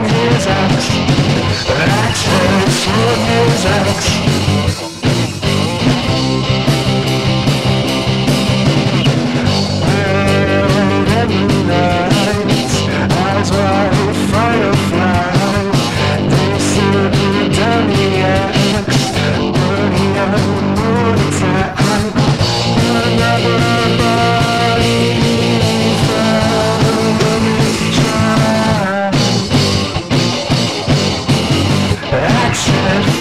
music. Let's play his music. first